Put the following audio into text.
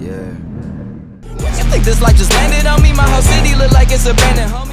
Yeah. What you think this life just landed on me? My whole city look like it's abandoned, homie.